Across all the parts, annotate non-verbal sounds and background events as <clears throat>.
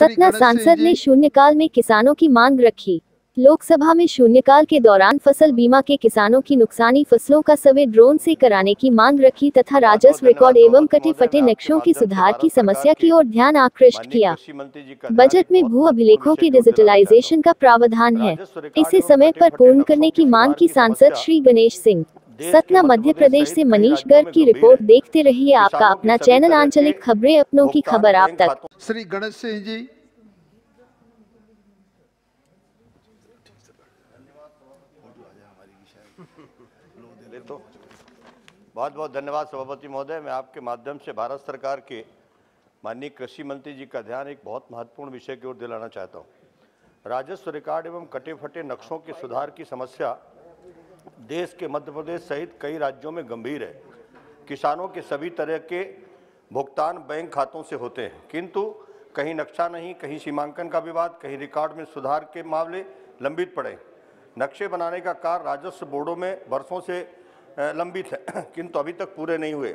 सतना सांसद ने शून्यकाल में किसानों की मांग रखी। लोकसभा में शून्यकाल के दौरान फ़सल बीमा के किसानों की नुकसानी फ़सलों का सर्वे ड्रोन से कराने की मांग रखी तथा राजस्व रिकॉर्ड एवं कटे फटे नक्शों की सुधार की समस्या की ओर ध्यान आकृष्ट किया। बजट में भू अभिलेखों के डिजिटलाइजेशन का प्रावधान है। इसे समय पर पूर्ण करने की मांग की सांसद श्री गणेश सिंह। सतना मध्य प्रदेश से मनीष गर्ग की रिपोर्ट देखते रहिए आपका अपना चैनल आंचलिक खबरें अपनों की खबर आप तक। श्री गणेश सिंह जी। तो। बहुत बहुत धन्यवाद सभापति महोदय। मैं आपके माध्यम से भारत सरकार के माननीय कृषि मंत्री जी का ध्यान एक बहुत महत्वपूर्ण विषय की ओर दिलाना चाहता हूँ। राजस्व रिकॉर्ड एवं कटे फटे नक्शों के सुधार की समस्या देश के मध्य प्रदेश सहित कई राज्यों में गंभीर है। किसानों के सभी तरह के भुगतान बैंक खातों से होते हैं। किंतु कहीं नक्शा नहीं, कहीं सीमांकन का विवाद, कहीं रिकॉर्ड में सुधार के मामले लंबित पड़े। नक्शे बनाने का कार्य राजस्व बोर्डों में वर्षों से लंबित है। <clears throat> किंतु अभी तक पूरे नहीं हुए।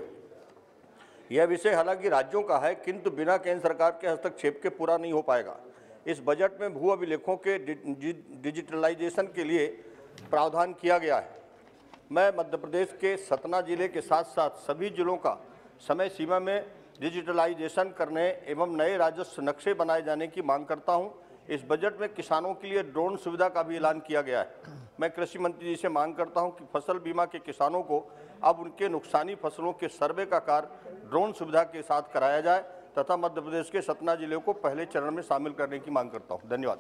यह विषय हालाँकि राज्यों का है, किंतु बिना केंद्र सरकार के हस्तक्षेप के पूरा नहीं हो पाएगा। इस बजट में भू अभिलेखों के डिजिटलाइजेशन के लिए प्रावधान किया गया है। मैं मध्य प्रदेश के सतना ज़िले के साथ साथ सभी जिलों का समय सीमा में डिजिटलाइजेशन करने एवं नए राजस्व नक्शे बनाए जाने की मांग करता हूँ। इस बजट में किसानों के लिए ड्रोन सुविधा का भी ऐलान किया गया है। मैं कृषि मंत्री जी से मांग करता हूँ कि फ़सल बीमा के किसानों को अब उनके नुकसानी फ़सलों के सर्वे का कार्य ड्रोन सुविधा के साथ कराया जाए तथा मध्य प्रदेश के सतना ज़िले को पहले चरण में शामिल करने की मांग करता हूँ। धन्यवाद।